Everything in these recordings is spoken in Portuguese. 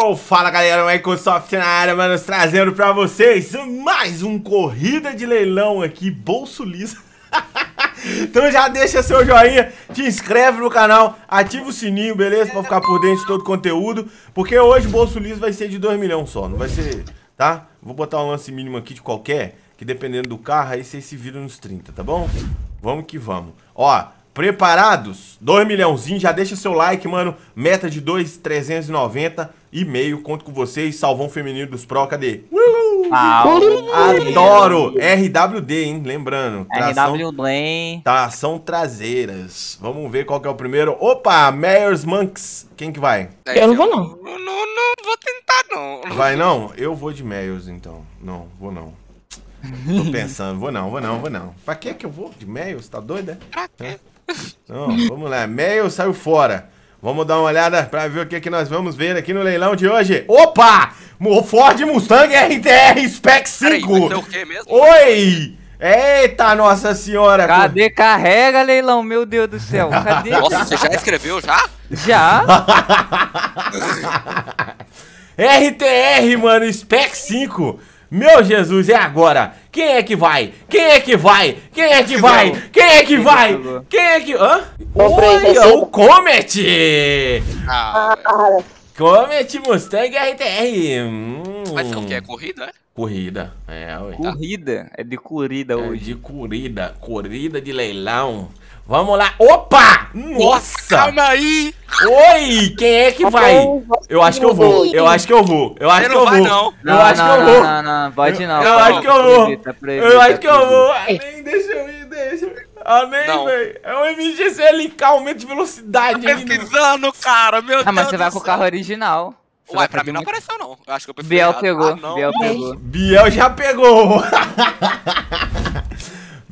Fala galera, Microsoft na área, mano, trazendo pra vocês mais um Corrida de Leilão aqui, bolso liso. então já deixa seu joinha, te inscreve no canal, ativa o sininho, beleza? Pra ficar por dentro de todo o conteúdo, porque hoje o bolso liso vai ser de 2 milhões só, não vai ser, tá? Vou botar um lance mínimo aqui de qualquer, que dependendo do carro, aí vocês se viram nos 30, tá bom? Vamos que vamos. Ó, Preparados? 2 milhãozinho, já deixa seu like, mano. Meta de 2,390 e meio. Conto com vocês. Salvão feminino dos Pro, cadê? Uh! Adoro! RWD, hein? Lembrando. Tração, RWD. Tração traseiras. Vamos ver qual que é o primeiro. Opa, Mayors Monks. Quem que vai? Eu não vou, não. Não, não, não vou tentar, não. Vai, não? Eu vou de Mayors, então. Não, vou não. Tô pensando, vou não, vou não, vou não. Pra que que eu vou de Mayors? Tá doida? Pra quê? Não, vamos lá. Mail saiu fora. Vamos dar uma olhada para ver o que, que nós vamos ver aqui no leilão de hoje. Opa! Ford Mustang RTR Spec 5. Peraí, Oi! Eita, nossa senhora! Cadê carrega, leilão? Meu Deus do céu. Cadê? Nossa, você já escreveu já? Já. RTR, mano, Spec 5. Meu Jesus, é agora! Quem é que vai? Quem é que vai? Quem é que vai? Quem é que vai? Quem é que... Hã? Olha, o Comet! Ah, Comet Mustang RTR. Hum. Mas é o que? É corrida, é? Corrida, é, ué. Corrida? É de corrida hoje. É de corrida, corrida de leilão. Vamos lá. Opa! Nossa! Calma aí! Oi! Quem é que vai? Eu acho que eu vou. Eu acho que eu vou. Eu acho que eu vou. Eu acho que eu vou. Não, não, pode não. Eu acho que eu vou. Eu acho que eu vou. Nem deixa eu ir, deixa. Ah, nem, velho. É um MGCLK, aumento de velocidade. Tá pesquisando, cara, meu Deus. Ah, mas você vai com o carro original. Ué, pra mim não apareceu, não. Eu acho que eu prefiro. Biel pegou. Biel pegou. Biel já pegou.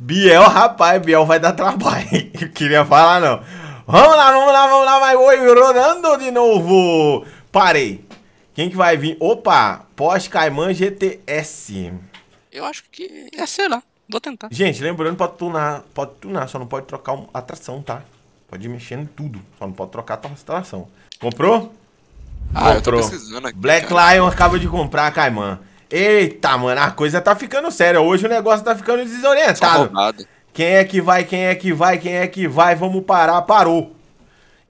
Biel, rapaz, Biel vai dar trabalho. Eu queria falar, não. Vamos lá, vamos lá, vamos lá, vai. Oi, rodando de novo. Parei. Quem que vai vir? Opa, Porsche Cayman GTS. Eu acho que é, sei lá. Vou tentar. Gente, lembrando, pode tunar, pode tunar, só não pode trocar a tração, tá? Pode ir mexendo em tudo, só não pode trocar a tração. Comprou? Ah, Comprou. eu tô precisando aqui. Black cara. Lion acaba de comprar a Cayman. Eita, mano, a coisa tá ficando séria. Hoje o negócio tá ficando desorientado. Quem é que vai, quem é que vai, quem é que vai? Vamos parar, parou.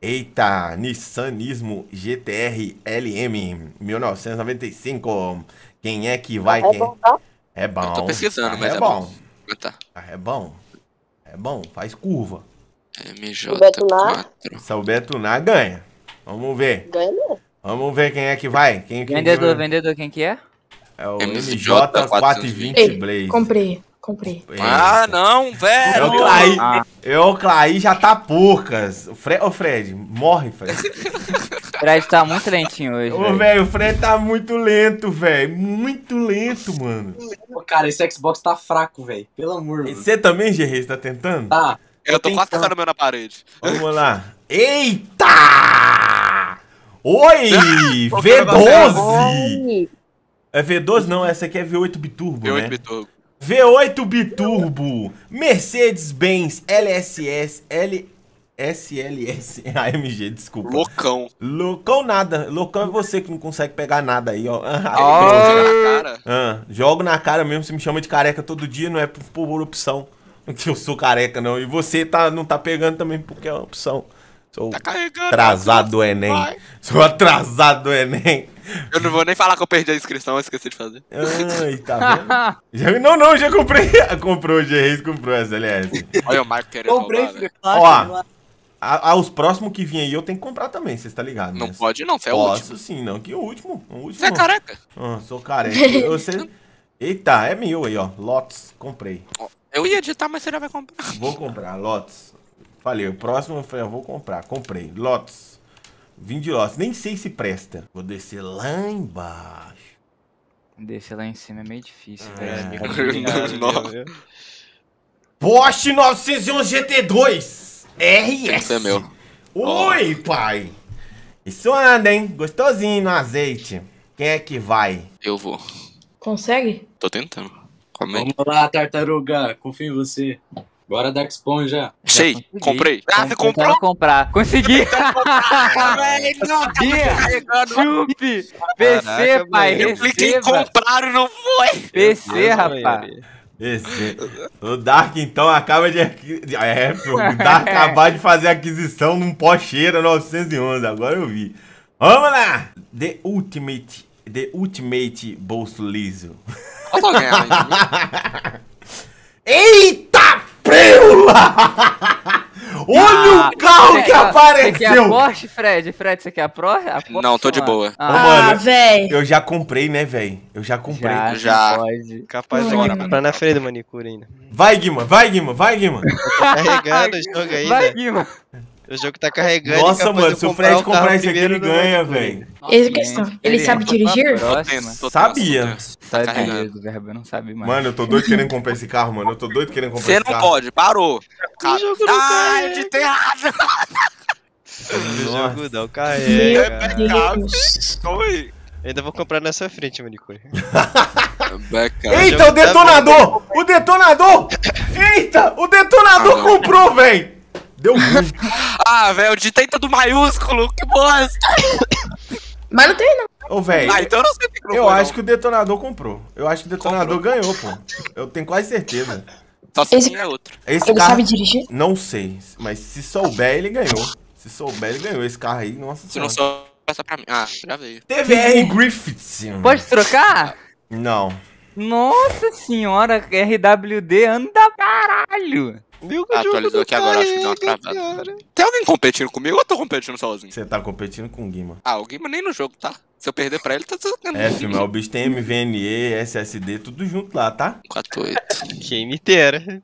Eita, Nissanismo GTR LM 1995. Quem é que vai? É quem... bom, tá? É bom. Eu tô pesquisando, mas é, é bom. bom. Tá. É bom. É bom, faz curva. MJ4. Souber tunar, ganha. Vamos ver. Ganha mesmo. Vamos ver quem é que vai. Quem, quem vendedor, vendedor, quem que é? É o MJ420 Blaze. Comprei, comprei. Ah, não, velho. Eu, Claí, ah. eu, Claí já tá poucas. O Fred, ô Fred, morre, Fred. Fred tá muito lentinho hoje. Ô, velho, o Fred tá muito lento, velho. Muito lento, mano. Pô, cara, esse Xbox tá fraco, velho. Pelo amor, mano. Você também, Gerês, tá tentando? Tá. Eu tô quase tacando meu na parede. Vamos lá. Eita! Oi! V12! É V12 não, essa aqui é V8 Biturbo, V8 né? Biturbo. V8 Biturbo, Mercedes-Benz LSS L SLS AMG, desculpa. Loucão. Loucão nada. Loucão é você que não consegue pegar nada aí, ó. Ah, ah, jogo na cara mesmo, você me chama de careca todo dia, não é por, por opção. Que eu sou careca, não. E você tá, não tá pegando também porque é uma opção. Sou tá atrasado do Enem. Vai. Sou atrasado do Enem. Eu não vou nem falar que eu perdi a inscrição, eu esqueci de fazer. Ai, tá vendo? já, não, não, já comprei. comprou, o G-Reis comprou a SLS. Olha o Marco querendo Comprei, roubar, filho. Ó, a, a, os próximos que vêm aí eu tenho que comprar também, você tá ligado? Não pode não, você é o último. Posso sim, não, que o último. O último. Você é careca. Ah, sou careca. Eu, você... Eita, é meu aí, ó. Lots, comprei. Eu ia editar, mas você já vai comprar. Vou comprar, Lots. Falei, o próximo eu falei, eu vou comprar. Comprei, Lots. Vim de Lotus. Nem sei se presta. Vou descer lá embaixo. Descer lá em cima é meio difícil, é. velho. Porsche 911 GT2 RS. Esse é meu. Oi, oh. pai. Isso anda, hein? Gostosinho no azeite. Quem é que vai? Eu vou. Consegue? Tô tentando. Vamos lá, tartaruga. Confio em você. Bora Dark Spawn já. Sei, consegui. comprei. Ah, você comprou? comprar. Consegui! Velho, não. Chupe! PC, Caraca, pai. Eu cliquei em receba! comprar e não foi. PC, Deus, rapaz! Esse. O Dark, então, acaba de. É, pô, o Dark acabou de fazer aquisição num Porsche 911. Agora eu vi. Vamos lá! The Ultimate. The Ultimate Bolso Liso. Eu tô ganhando ainda. Eita Olha o carro que Você quer a apareceu! Porsche, Fred? Fred, você quer a Porsche? A Porsche Não, tô de mano? boa. Ah, mano, Ah, véi. eu já comprei, né, velho? Eu já comprei. já, Já. Pode. Capaz de comprar na freio do manicure ainda. Vai, Guima, vai, Guima, vai, Guima. Tá carregando o jogo ainda. Vai, Guima. O jogo tá carregando. Nossa, mano, se o Fred comprar esse aqui, ele ganha, velho. Essa é questão. Ele sabe dirigir? Tô Próxima. tendo, tô Sabia. Tenso. Tá carregando. Do verbo, não sabe mais. Mano, eu tô doido querendo comprar esse carro, mano. Eu tô doido querendo comprar Você esse não carro. pode, parou. Ca- jogo não Ai, de ter errado. O jogo não Meu carrega. Deus. Oi. Ainda vou comprar na sua frente, manicure. Eita, o detonador! O detonador! Eita, o detonador Ah, não. comprou, velho! Deu ruim. Ah, velho, eu digitei tudo maiúsculo. Que bosta. Mas não tem, não. Ô, velho, Ah, então eu não sei o que eu acho que o detonador comprou. Eu acho que o detonador ganhou, pô. Eu tenho quase certeza. Só se Esse- tinha outro. Esse Ele carro, sabe dirigir? não sei, mas se souber, ele ganhou. Se souber, ele ganhou. Esse carro aí, nossa Se não senhora. sou, passa pra mim. Ah, já veio. TVR Griffiths. Pode trocar? Não. Nossa senhora, RWD anda caralho. Viu que o jogo Atualizou não aqui agora, acho que deu uma travada. Tem alguém competindo comigo ou eu tô competindo sozinho? Você tá competindo com o Guima. Ah, alguém, mas nem no jogo, tá? Se eu perder pra ele, tá tudo É, filho, mas o bicho tem MVNE, SSD, tudo junto lá, tá? 4-8. Quem me dera.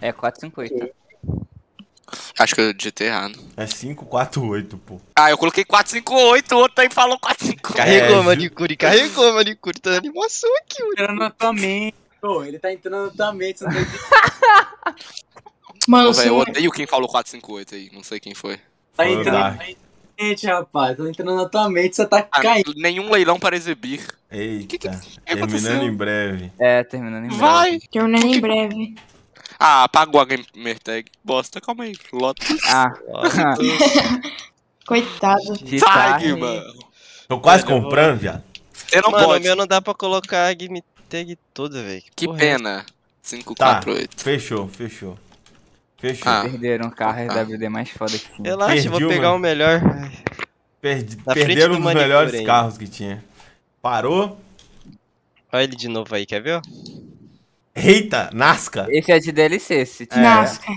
É 458. Acho que eu digitei errado. É 548, pô. Ah, eu coloquei 458, o outro aí falou 458. Carregou, ju- manicure, carregou, manicure. Tá dando animação aqui, mano. Entrando na tua mente. Ô, ele tá entrando na tua mente. Você não tá Mano, Ô, velho, eu odeio quem falou 458 aí, não sei quem foi. Tá o entrando na mente, rapaz. Tá entrando na tua mente, você tá Ah, caindo. nenhum leilão para exibir. Eita. que que Terminando aconteceu? em breve. É, terminando em breve. Vai! Terminando em breve. Ah, apagou a gamer tag. Bosta, calma aí. Lotus. Ah, Coitado. de Sai, tarde. mano. Tô quase eu comprando, viado. Você não Mano, o pode. meu não dá pra colocar a game tag toda, velho. Que porra é pena. Tá, 548. fechou, fechou. Fechou. Ah. Perderam um carro RWD mais foda que tinha. Relaxa, vou pegar o melhor. Perdi- perderam um dos melhores ainda. carros que tinha. Parou. Olha ele de novo aí, quer ver? Eita, Nasca. Esse é de DLC, se tiver. Nascar.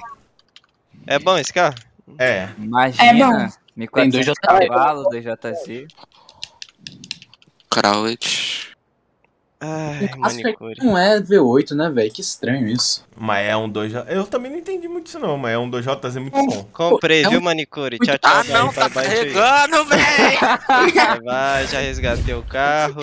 É bom esse carro? É. Imagina. É bom. 1400 Tem dois cavalos, 2JZ. Crowd. Ai, manicure. não é V8, né, velho? Que estranho isso. Mas é um 2J. Eu também não entendi muito isso, não. Mas é um 2JZ muito bom. Comprei, É um- viu, manicure? Tchau, tchau, Ah, não, tá carregando, velho! Vai, vai, já resgatei o carro.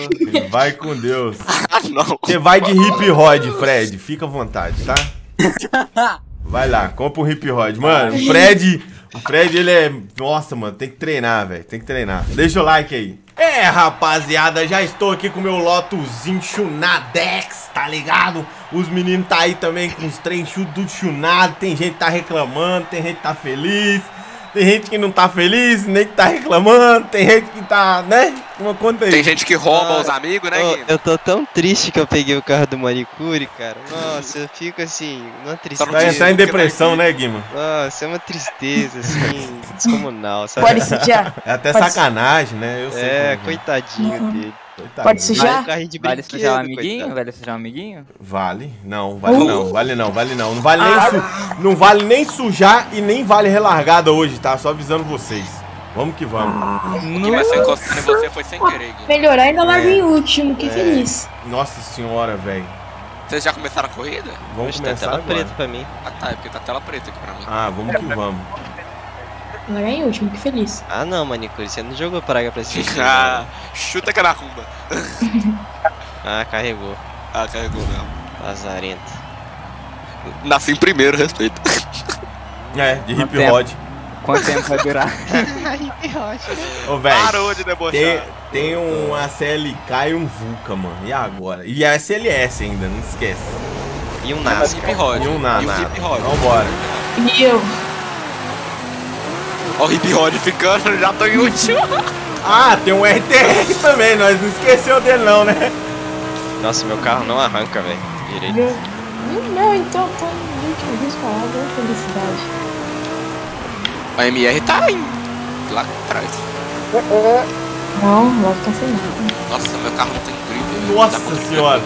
Vai com Deus. Ah, não. Você vai de hip rod, Fred. Fica à vontade, tá? Vai lá, compra um hip rod. Mano, o Fred. O Fred, ele é. Nossa, mano, tem que treinar, velho. Tem que treinar. Deixa o like aí. É, rapaziada, já estou aqui com o meu Lotuzinho Chunadex, tá ligado? Os meninos tá aí também com os trem tudo chunado. Tem gente que tá reclamando, tem gente que tá feliz. Tem gente que não tá feliz, nem que tá reclamando. Tem gente que tá, né? Uma conta aí. Tem gente que rouba Ah, os amigos, né, Ô, Gui? eu tô tão triste que eu peguei o carro do manicure, cara. Nossa, eu fico assim, uma tristeza. Vai entrar em depressão, né, Guima? Nossa, é uma tristeza, assim, descomunal, sabe? Pode sujar? É até Pode- sacanagem, né? Eu sei. É, como coitadinho Uhum. dele. Coitado. Pode sujar? Vale sujar um amiguinho? coitado. Vale sujar um amiguinho? Vale? Não, vale não, vale não, vale não. Não vale, nem su- não vale nem sujar e nem vale relargada hoje, tá? Só avisando vocês. Vamos que vamos. Que vai ser encostando em você foi sem querer, Gui. Melhorar ainda largo É. em último, que É. feliz. Nossa senhora, velho. Vocês já começaram a corrida? Vamos tá começar tela agora. preta pra mim. Ah, tá, é porque tá tela preta aqui pra mim. Ah, vamos que vamos. Largar em último, que feliz. Ah não, manicure, você não jogou praga pra cima. ah, chuta que é na cumba. Ah, carregou. Ah, carregou mesmo. Lazarento. Nasci em primeiro, respeito. É, de hip rod. Quanto tempo vai durar? Ô, velho. Parou de debochar. Tem, tem um ACLK e um Vulca, mano. E agora? E a SLS ainda, não esquece. E um E Nascar. hip rod. E um E hip rod. Vambora. E eu. Ó o hip rod ficando, já tô em último. Ah, tem um RTR também, nós não esqueceu dele não, né? Nossa, meu carro não arranca, velho. Direito. Meu, meu então tá muito disparado. é Felicidade. A MR tá em... lá atrás. Não, vai ficar sem nada. Nossa, meu carro não tem grip. Nossa Tá senhora.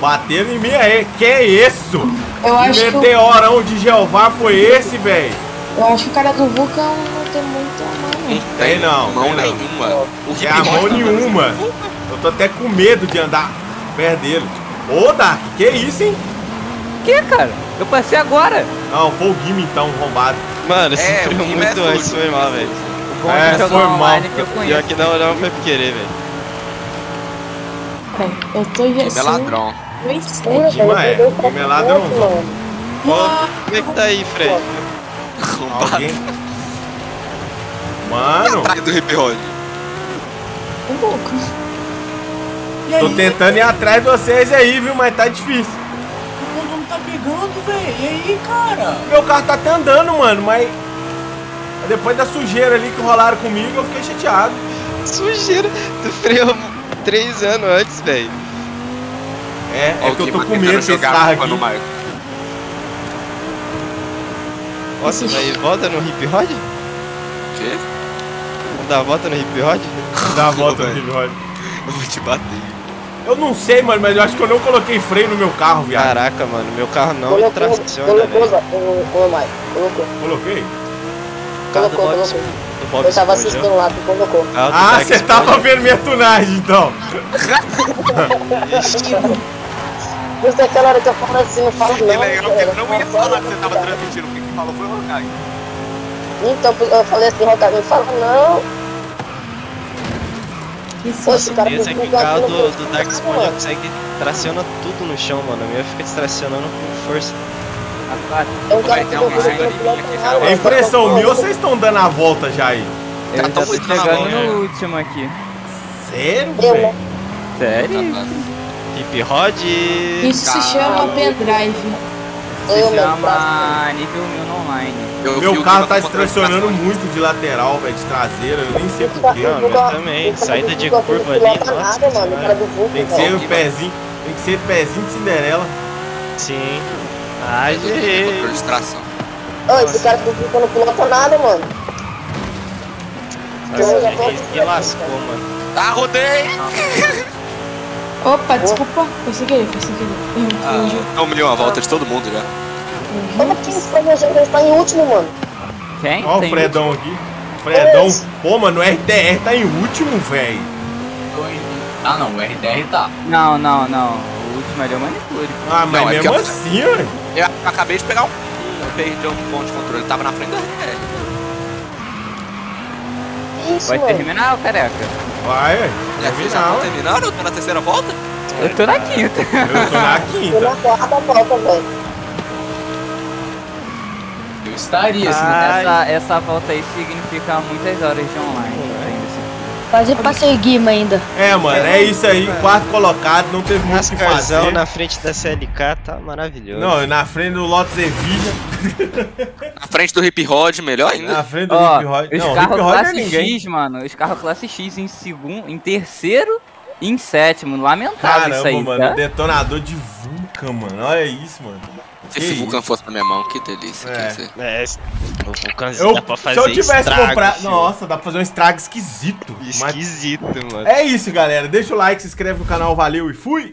Bateram em mim aí. Que isso? Eu Que acho que, o, meteorão de Jeová foi esse, velho? Eu acho que o cara do Vulcan não tem muita mão, Não não. Tem não, mão tem não. nenhuma. O É a mão nenhuma. Eu tô até com medo de andar perto dele. Ô, Dark, que isso, hein? Que, cara? Eu passei agora. Não, foi o Gimme então, arrombado. Mano, você É, Guima é muito antes, foi mal, velho. O bom É, foi mal. que eu Pior conheço. que não, não foi por querer, velho. Eu tô Time é ladrão. dois O Gima é, o Gima é ladrãozão. Ó, como é que tá aí, Fred? Alguém... Mano, Atrás do hip rod. Um pouco. tô tentando ir atrás de vocês aí, viu? Mas tá difícil. O mundo não tá pegando, velho. E aí, cara? Meu carro tá até andando, mano, mas... Depois da sujeira ali que rolaram comigo, eu fiquei chateado. Sujeira. Tu freou três anos antes, velho. É, é o que eu tô com medo desse carro aqui. Marco. Nossa, mas volta no hip rod? Quê? Vamos dar a volta no hip rod? Dá a volta no hip rod. Eu vou te bater. Eu não sei, mano, mas eu acho que eu não coloquei freio no meu carro, viado. Caraca, mano, meu carro não Colocou, traciona, colocou, velho. ô, ô, Mike, colocou, Coloquei? Colocou, colocou. Bob Eu tava assistindo lá, tu colocou. Do Ah, Zack você tava vendo minha tunagem, então. Por isso aquela hora que eu falo assim, não falo E não. que ele não ia falar que você tava transmitindo. O que que falou foi o Hokage. Então eu falei assim, Rocardinho, não fala não. Isso, Poxa, o cara Esse aqui, o fica carro do, Dark Esponja mano. consegue traciona tudo no chão, mano. O meu fica distracionando com força. É um cara Vai que ter não É impressão minha ou vocês estão dando a volta já aí? eu Já já tô chegando no né? último aqui. Sério, velho? Sério? Hip Rod. Isso se chama pendrive. Eu, Se chama nível 1000 online. Eu Meu carro tá tração. muito de lateral, velho, de traseira, eu nem sei porquê. Não, meu também. Saída de curva ali, nossa Nada, mano, o cara do Vulcan, Tem que ser o pezinho, tem que ser pezinho de Cinderela. Sim. Ai, Eu controle de tração. Ô, esse cara do Vulcan não pilota nada, mano. Nossa, que lascou, mano. Ah, rodei! Opa, desculpa. Foi sem querer, foi sem querer. Eu, Ah, eu, não humilhou a volta de todo mundo já. Como que esse planejamento ele tá em último, mano? Quem? Ó o Fredão aqui. Fredão, pô, mano, o RTR tá em último, velho. Ah, não, o RDR tá. Não, não, não. O último ali é o manicure. Ah, mas Não, é mesmo porque- assim, velho. Eu acabei de pegar um. Perdi um ponto de controle. Ele tava na frente da RR. Isso, mano. terminar, careca? Vai. E aqui já tá terminando? Eu tô na terceira volta? Eu tô na quinta. Eu tô na Tô quinta. na quarta volta, velho. Eu estaria, se não Ah, Essa, essa volta aí significa muitas horas de online. Fazer passeio Guima ainda. É, mano, é isso aí. Quarto colocado, não teve muito o que fazer. na frente da CLK tá maravilhoso. Não, na frente do Lotus Evija, Na frente do hip rod, melhor ainda. na frente do Ó, Hip Rod. os Não, carros é classe ninguém. X, mano. Os carros classe X em segundo, em terceiro e em sétimo. Lamentável isso Caramba, aí, mano, tá? detonador de Vulcan, mano. Olha isso, mano. Se que esse? Vulcan fosse na minha mão, que delícia. É. Dizer. É, o Vulcanzinho Eu, dá pra se fazer eu tivesse estrago, comprado. filho. Nossa, dá pra fazer um estrago esquisito. Mas Esquisito, mano. é isso, galera. Deixa o like, se inscreve no canal, valeu e fui!